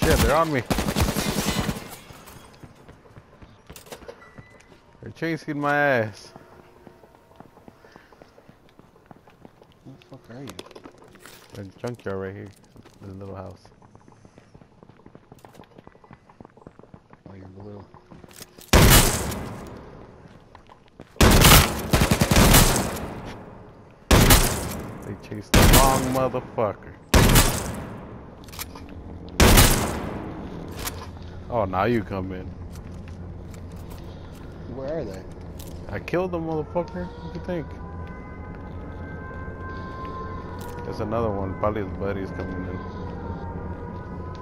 shit, they're on me. They're chasing my ass. Where the fuck are you? There's a junkyard right here. This little house. Oh, you're blue. They chased the wrong motherfucker. Oh, now you come in. Where are they? I killed the motherfucker. What do you think? There's another one. Probably his buddy's coming in.